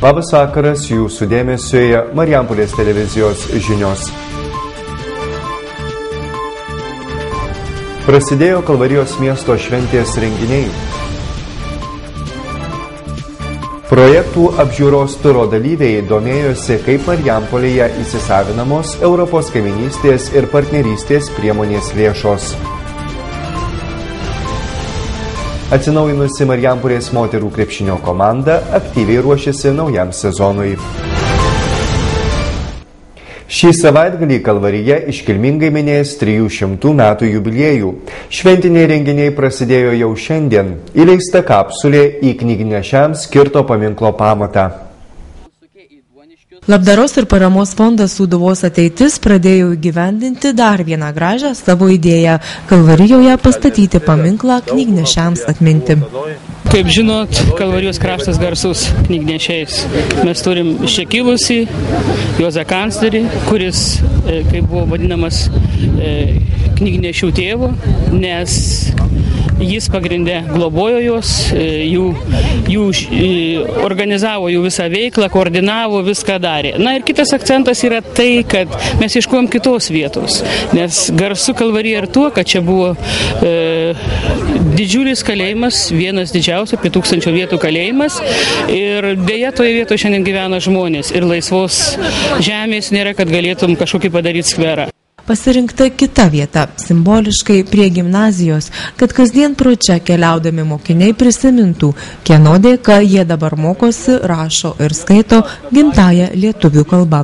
Labas vakaras, jūsų dėmesiuje Marijampolės televizijos žinios. Prasidėjo Kalvarijos miesto šventės renginiai. Projektų apžiūros turo dalyviai domėjosi, kaip Marijampolėje įsisavinamos Europos kaiminystės ir partnerystės priemonės lėšos. Atsinaujinusi Marijampolės moterų krepšinio komanda aktyviai ruošiasi naujam sezonui. Šį savaitgalį Kalvarija iškilmingai minės 300 metų jubiliejų. Šventiniai renginiai prasidėjo jau šiandien. Įleista kapsulė į knygnešiams skirto paminklo pamatą. Labdaros ir paramos fondas Sūduvos ateitis pradėjo įgyvendinti dar vieną gražią savo idėją – Kalvarijoje pastatyti paminklą knygnešiams atminti. Kaip žinot, Kalvarijos kraštas garsus knygnešiais. Mes turim iškilusi Juozą kanclerį, kuris, e, kaip buvo vadinamas, e, knygnešių tėvu, nes jis pagrindė globojo juos, e, jų, jų organizavo jų visą veiklą, koordinavo, viską darė. Na ir kitas akcentas yra tai, kad mes iškuom kitos vietos, nes garsu kalvarija ir tuo, kad čia buvo e, didžiulis kalėjimas, vienas didžiausių, apie tūkstančio vietų kalėjimas. Ir dėja toje vietoje šiandien gyvena žmonės. Ir laisvos žemės nėra, kad galėtum kažkokį padaryti skverą pasirinkta kita vieta, simboliškai prie gimnazijos, kad kasdien pro čia keliaudami mokiniai prisimintų, kieno dėka jie dabar mokosi, rašo ir skaito gimtają lietuvių kalbą.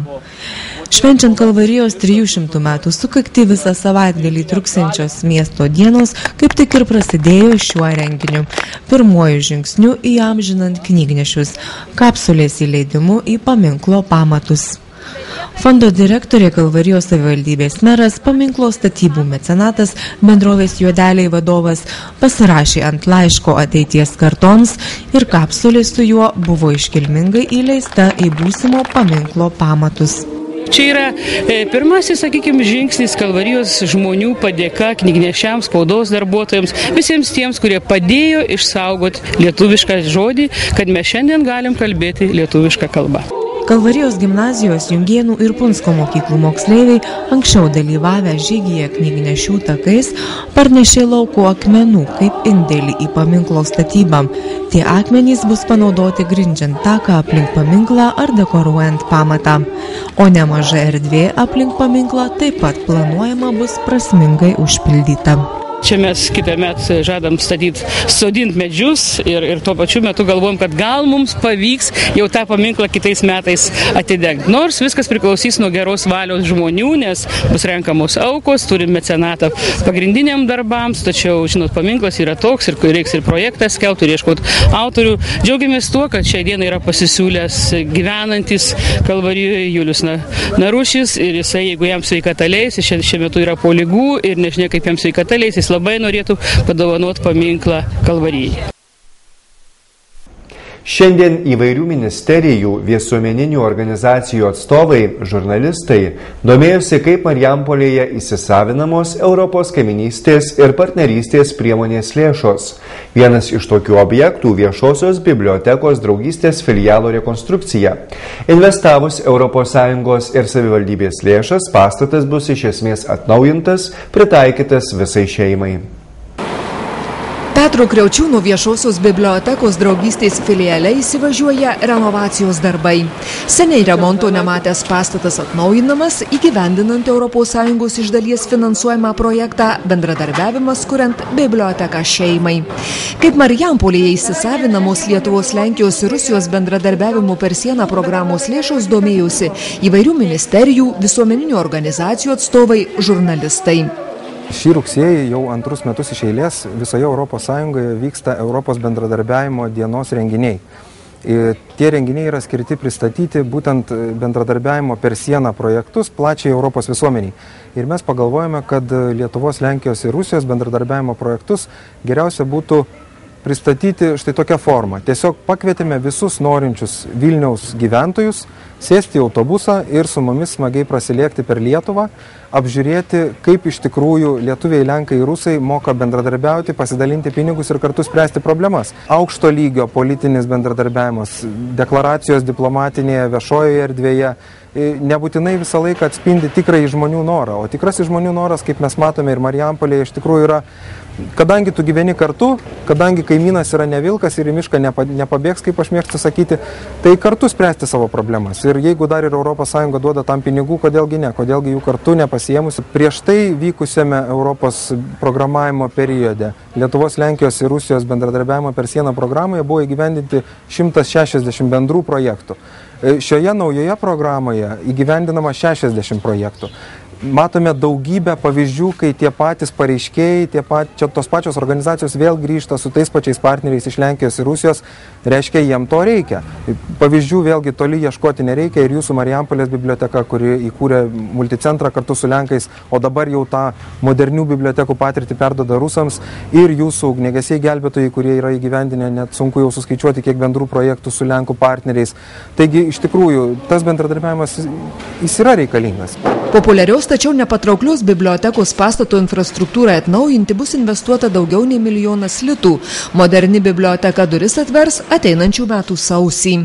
Švenčiant Kalvarijos 300 metų sukakti visą savaitgalį truksiančios miesto dienos, kaip tik ir prasidėjo šiuo renginiu. Pirmuoju žingsniu įamžinant knygnešius, kapsulės įleidimu į paminklo pamatus. Fondo direktorė Kalvarijos savivaldybės meras, paminklo statybų mecenatas, bendrovės juodeliai vadovas pasirašė ant laiško ateities kartons ir kapsulė su juo buvo iškilmingai įleista į būsimo paminklo pamatus. Čia yra e, pirmasis, sakykime, žingsnis Kalvarijos žmonių padėka knygnešiams, spaudos darbuotojams, visiems tiems, kurie padėjo išsaugoti lietuvišką žodį, kad mes šiandien galim kalbėti lietuvišką kalbą. Kalvarijos gimnazijos Jungienų ir Punsko mokyklų moksleiviai anksčiau dalyvavę žygyje knygnešių takais parnešė lauko akmenų kaip indėlį į paminklo statybą. Tie akmenys bus panaudoti grindžiant taką aplink paminklą ar dekoruojant pamatą. O nemaža erdvė aplink paminklą taip pat planuojama bus prasmingai užpildyta. Čia mes kitą metą žadam statyti, sodinti medžius ir, ir tuo pačiu metu galvom, kad gal mums pavyks jau tą paminklą kitais metais atidengti. Nors viskas priklausys nuo geros valios žmonių, nes bus renkamos aukos, turim mecenatą pagrindiniam darbams, tačiau, žinot, paminklas yra toks ir reiks ir projektą skelbti, ir ieškoti autorių. Džiaugiamės tuo, kad šią dieną yra pasisiūlęs gyvenantis Kalvarijoje Julius Narušis ir jisai, jeigu jam sveikata leis, šiuo metu yra po lygų ir nežinia, kaip jam sveikata leis, jis labai norėtų padovanoti paminklą Kalvarijai. Šiandien įvairių ministerijų, visuomeninių organizacijų atstovai, žurnalistai domėjosi, kaip Marijampolėje įsisavinamos Europos kaiminystės ir partnerystės priemonės lėšos. Vienas iš tokių objektų - viešosios bibliotekos draugystės filialo rekonstrukcija. Investavus ES ir savivaldybės lėšas, pastatas bus iš esmės atnaujintas, pritaikytas visai šeimai. Petro Kriaučiūnų viešosios bibliotekos draugystės filiale įsivažiuoja renovacijos darbai. Seniai remonto nematęs pastatas atnaujinamas, įgyvendinant ES iš dalies finansuojamą projektą bendradarbiavimas kuriant biblioteką šeimai. Kaip Marijampolėje įsisavinamos Lietuvos, Lenkijos ir Rusijos bendradarbiavimo per sieną programos lėšos domėjusi įvairių ministerijų, visuomeninių organizacijų atstovai, žurnalistai. Šį rugsėjį jau antrus metus iš eilės visoje ES vyksta Europos bendradarbiavimo dienos renginiai. Ir tie renginiai yra skirti pristatyti būtent bendradarbiavimo per sieną projektus plačiai Europos visuomeniai. Ir mes pagalvojame, kad Lietuvos, Lenkijos ir Rusijos bendradarbiavimo projektus geriausia būtų pristatyti štai tokią formą. Tiesiog pakvietėme visus norinčius Vilniaus gyventojus sėsti į autobusą ir su mumis smagiai prasilėkti per Lietuvą, apžiūrėti, kaip iš tikrųjų lietuviai, lenkai rusai moka bendradarbiauti, pasidalinti pinigus ir kartu spręsti problemas. Aukšto lygio politinis bendradarbiavimas, deklaracijos diplomatinėje, viešojoje erdvėje nebūtinai visą laiką atspindi tikrai žmonių norą, o tikrasis žmonių noras, kaip mes matome ir Marijampolėje, iš tikrųjų yra kadangi tu gyveni kartu, kadangi kaimynas yra ne vilkas ir į mišką nepa, nepabėgs, kaip aš mėgstu sakyti, tai kartu spręsti savo problemas. Ir jeigu dar ir ES duoda tam pinigų, kodėlgi ne, kodėlgi jų kartu nepasiemus. Prieš tai vykusiame Europos programavimo periode Lietuvos, Lenkijos ir Rusijos bendradarbiavimo per sieną programoje buvo įgyvendinti 160 bendrų projektų. Šioje naujoje programoje įgyvendinama 60 projektų matome daugybę pavyzdžių, kai tie patys pareiškėjai, tie pat, čia, tos pačios organizacijos vėl grįžta su tais pačiais partneriais iš Lenkijos ir Rusijos, reiškia, jiem to reikia. Pavyzdžių vėlgi toli ieškoti nereikia ir jūsų Marijampolės biblioteka, kuri įkūrė multicentrą kartu su Lenkais, o dabar jau tą modernių bibliotekų patirtį perdoda rusams ir jūsų ugnegesiai gelbėtojai, kurie yra įgyvendinę, net sunku jau suskaičiuoti, kiek bendrų projektų su Lenkų partneriais. Taigi, iš tikrųjų, tas bendradarbiavimas jis yra reikalingas. Populiarios tačiau nepatrauklios bibliotekos pastato infrastruktūrai atnaujinti bus investuota daugiau nei milijonas litų. Moderni biblioteka duris atvers ateinančių metų sausį.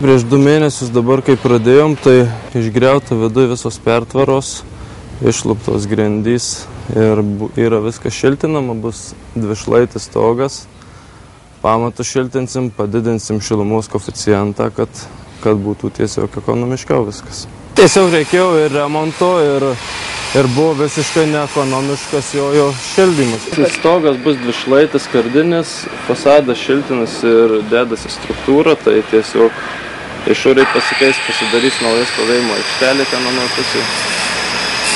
Prieš du mėnesius dabar, kai pradėjom, tai išgriauta viduje visos pertvaros, išluptos grindys ir yra viskas šiltinama, bus dvišlaitis stogas. Pamatų šiltinsim, padidinsim šilumos koficijantą, kad, kad būtų tiesiog ekonomiškiau viskas. Tiesiog reikėjo ir remonto, ir, ir buvo visiškai neekonomiškas jo, jo šildymas. Stogas bus dvišlaitis, kardinis, fasadas šiltinas ir dedasi struktūra, tai tiesiog išoriai pasikeis, pasidarys naujas stovėjimo aikštelė ten nuo pusė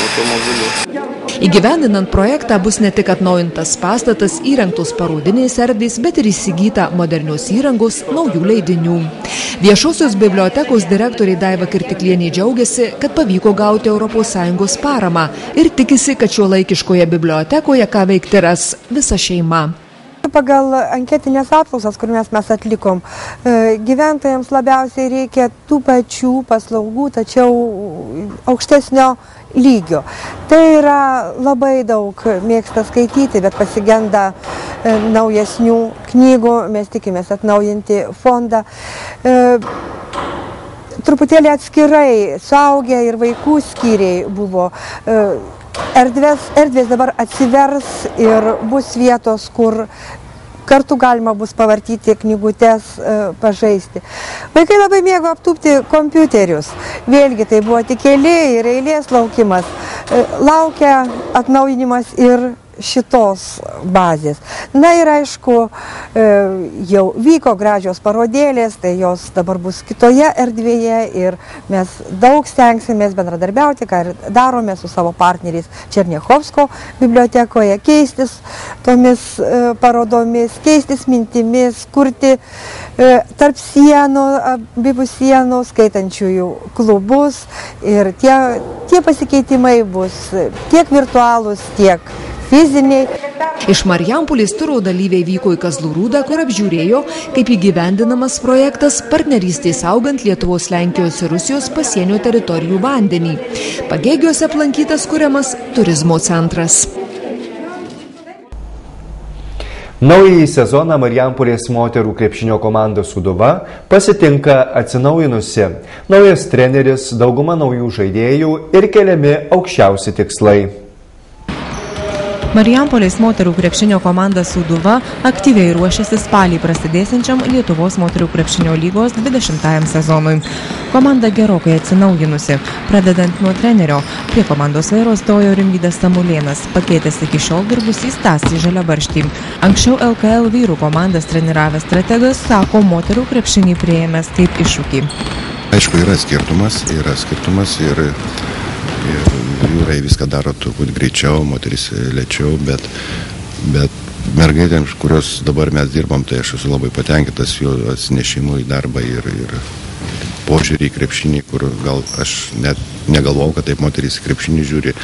automobilių. Įgyvendinant projektą bus ne tik atnaujintas pastatas, įrengtos parodinės erdvės, bet ir įsigyta modernios įrangos, naujų leidinių. Viešosios bibliotekos direktoriai Daiva Kirtiklienė džiaugiasi, kad pavyko gauti ES paramą ir tikisi, kad šio laikiškoje bibliotekoje ką veikti ras visa šeima. Pagal anketinės apklausas, kur mes, mes atlikom, e, gyventojams labiausiai reikia tų pačių paslaugų, tačiau aukštesnio lygio. Tai yra labai daug mėgsta skaityti, bet pasigenda e, naujesnių knygų, mes tikimės atnaujinti fondą. E, truputėlį atskirai suaugę ir vaikų skyriai buvo. E, erdvės, erdvės dabar atsivers ir bus vietos, kur kartu galima bus pavartyti knygutes, e, pažaisti. Vaikai labai mėgo aptūpti kompiuterius. Vėlgi tai buvo tik keli ir eilės laukimas. E, laukia atnaujinimas ir šitos bazės. Na ir aišku, e, jau vyko gražios parodėlės, tai jos dabar bus kitoje erdvėje ir mes daug stengsimės bendradarbiauti, ką ir darome su savo partneriais Černiechovsko bibliotekoje, keistis tomis e, parodomis, keistis mintimis, kurti e, tarp sienų, abipus sienų, skaitančiųjų klubus ir tie, tie pasikeitimai bus tiek virtualūs, tiek fiziniai. Iš Marijampolės turo dalyviai vyko į Kazlų rūdą, kur apžiūrėjo, kaip įgyvendinamas projektas partnerystės augant Lietuvos, Lenkijos ir Rusijos pasienio teritorijų vandenį. Pagėgiuose aplankytas kuriamas turizmo centras. Naująjį sezoną Marijampolės moterų krepšinio komanda Suduva pasitinka atsinaujinusi. Naujas treneris, dauguma naujų žaidėjų ir keliami aukščiausi tikslai. Marijampolės moterų krepšinio komanda Sūduva aktyviai ruošiasi spalį prasidėsiančiam Lietuvos moterų krepšinio lygos 20 sezonui. Komanda gerokai atsinaujinusi, pradedant nuo trenerio. Prie komandos vairo stojo Rimvydas Samulėnas, pakeitęs iki šiol dirbusį Stasį Žaliabarštį. Anksčiau LKL vyrų komandas treniravęs strategas sako moterų krepšinį prieėmęs kaip iššūkį. Aišku, yra skirtumas, yra skirtumas ir, ir vyrai viską daro turbūt greičiau, moteris lėčiau, bet, bet mergaitėms, kurios dabar mes dirbam, tai aš esu labai patenkintas jų atsinešimu į darbą ir, ir požiūrį į krepšinį, kur gal aš net negalvojau, kad taip moterys į krepšinį žiūri.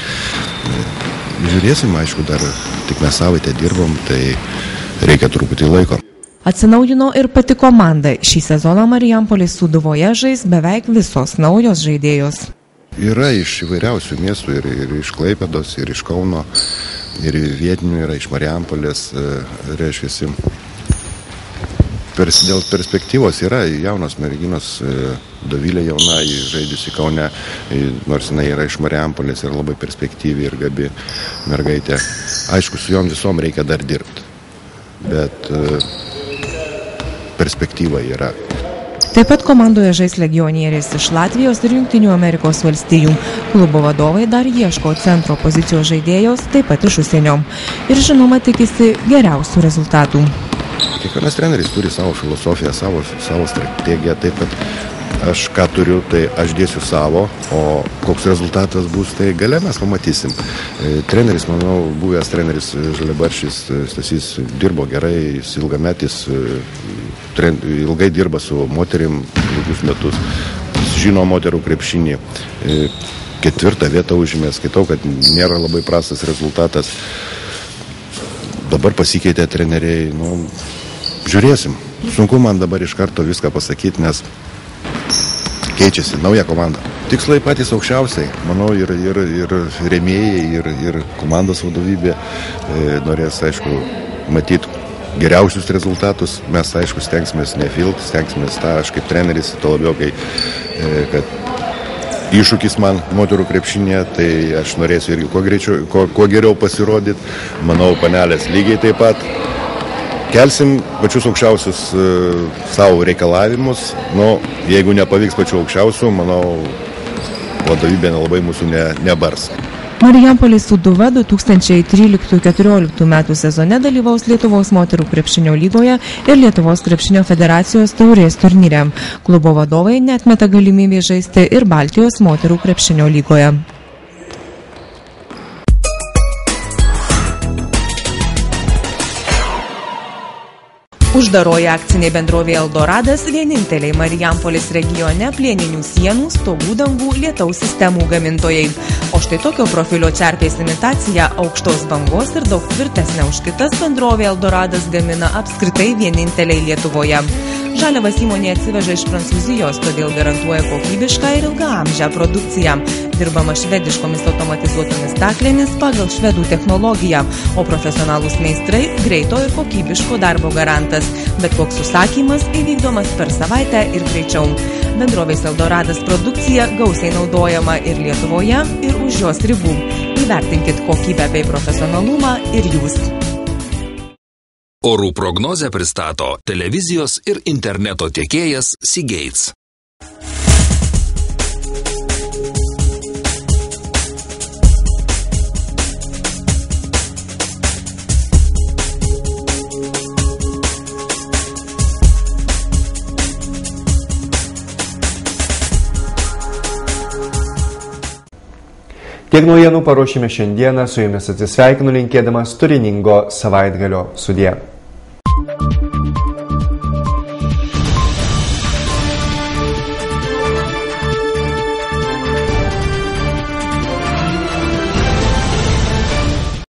Žiūrėsim, aišku, dar tik mes savaitę dirbom, tai reikia truputį laiko. Atsinaujino ir pati komanda. Šį sezoną Marijampolės Sūduvoje žais beveik visos naujos žaidėjos. Yra iš įvairiausių miestų ir, ir iš Klaipėdos, ir iš Kauno, ir vietinių yra iš Marijampolės, e, reiškia, pers, dėl perspektyvos yra jaunos merginos, e, Dovilė jauna, žaidžiusi Kaune, nors jinai yra iš Marijampolės ir labai perspektyvi ir gabi mergaitė. Aišku, su jom visom reikia dar dirbti, bet perspektyva yra. Taip pat komandoje žais legionieriais iš Latvijos ir Junktinių Amerikos valstijų. Klubo vadovai dar ieško centro pozicijos žaidėjos, taip pat iš užsienio. Ir žinoma tikisi geriausių rezultatų. Kiekvienas treneris turi savo filosofiją, savo, savo strategiją, taip kad aš ką turiu, tai aš dėsiu savo, o koks rezultatas bus, tai gale mes pamatysim. E, treneris, manau, buvęs treneris Žalibaršys e, Stasys dirbo gerai, jis ilgametis, e, tren, ilgai dirba su moterim ilgus metus, jis žino moterų krepšinį. Ketvirtą vietą užėmė, skaitau, kad nėra labai prastas rezultatas. Dabar pasikeitė treneriai, nu, žiūrėsim. Sunku man dabar iš karto viską pasakyti, nes keičiasi, nauja komanda. Tikslai patys aukščiausiai, manau, ir, ir, ir remėjai, ir, ir komandos vadovybė e, norės, aišku, matyti geriausius rezultatus. Mes, aišku, stengsime nefilt, stengsime tą, aš kaip treneris, to labiau, kai, e, kad iššūkis man moterų krepšinė, tai aš norėsiu irgi kuo, greičiau, kuo, kuo geriau pasirodyti. Manau, panelės lygiai taip pat kelsim pačius aukščiausius e, savo reikalavimus. Nu, jeigu nepavyks pačių aukščiausių, manau, vadovybė nelabai mūsų ne, nebars. Marijampolės Suduva 2013-2014 metų sezone dalyvaus Lietuvos moterų krepšinio lygoje ir Lietuvos krepšinio federacijos taurės turnyre. Klubo vadovai netmeta galimybę žaisti ir Baltijos moterų krepšinio lygoje. Uždaroji akcinė bendrovė Eldoradas vieninteliai Marijampolės regione plieninių sienų, stogų dangų, lietaus sistemų gamintojai. O štai tokio profilio čerpės imitaciją aukštos bangos ir daug tvirtesnė už kitas bendrovė Eldoradas gamina apskritai vieninteliai Lietuvoje. Žaliavas įmonė atsiveža iš Prancūzijos, todėl garantuoja kokybišką ir ilgaamžę produkciją. Dirbama švediškomis automatizuotomis staklėmis pagal švedų technologiją, o profesionalūs meistrai greito ir kokybiško darbo garantas. Bet koks užsakymas įvykdomas per savaitę ir greičiau. Bendrovės Eldoradas produkcija gausiai naudojama ir Lietuvoje, ir už jos ribų. Įvertinkit kokybę bei profesionalumą ir jūs. Orų prognozę pristato televizijos ir interneto tiekėjas Seagates. Tiek naujienų paruošėme šiandieną, su jumis atsisveikinu linkėdamas turiningo savaitgalio sudė.